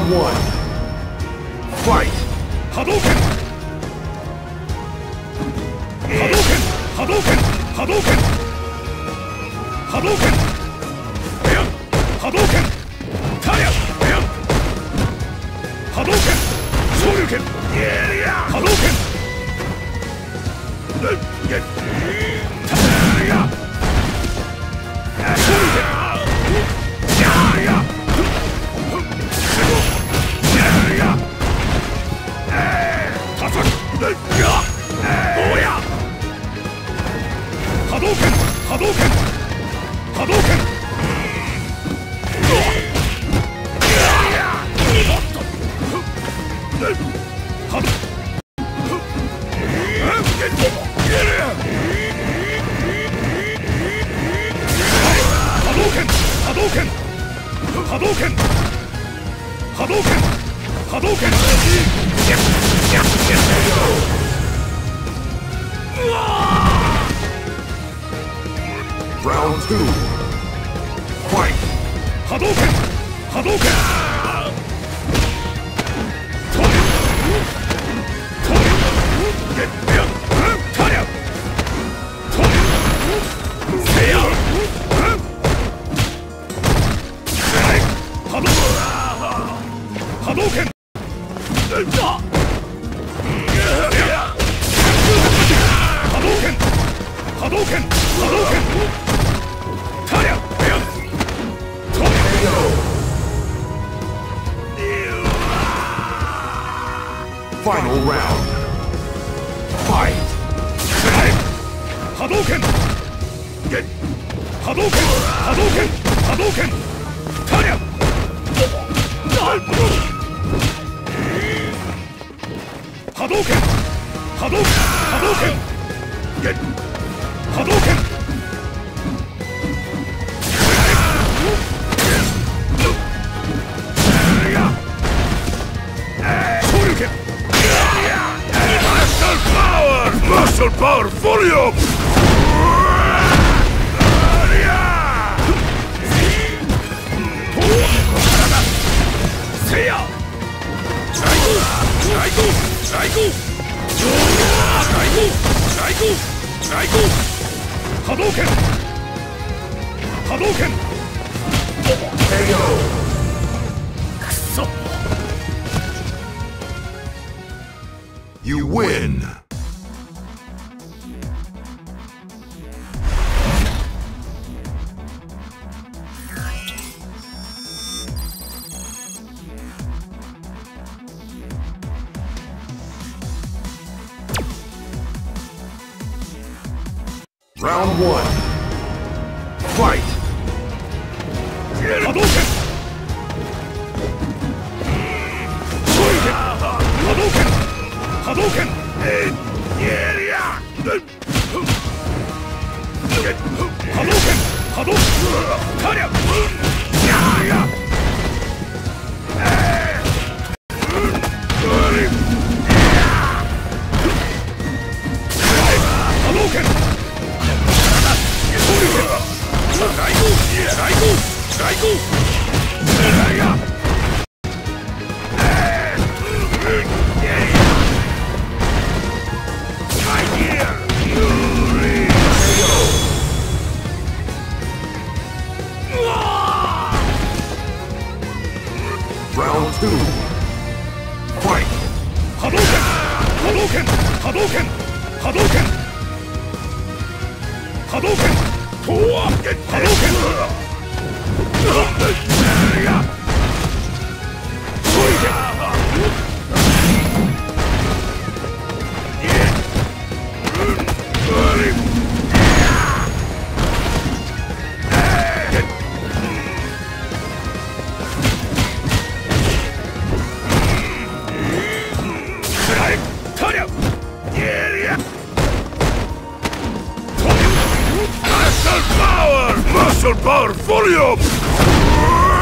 Round one. Fight. 波動拳波動拳波動拳波 Round two. Fight. 波動拳波動拳波動拳波動拳波動拳波動拳タリャトリ Final round. Fight. 波動拳波動波動拳 Muscle power! Muscle power, volume! Seiya! Raikou! Raikou! Raikou! Raikou! Raikou! Raikou! 波動拳波動拳 KO. 来攻波動拳波動拳動拳波動タリャ波動拳昇竜拳大悟大悟大悟波動拳波動拳波動拳波動拳波動拳。拳 power! Muscle power, volume!